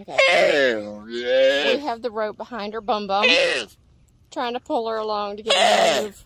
Okay. We have the rope behind her bum bum. Trying to pull her along to get her to move.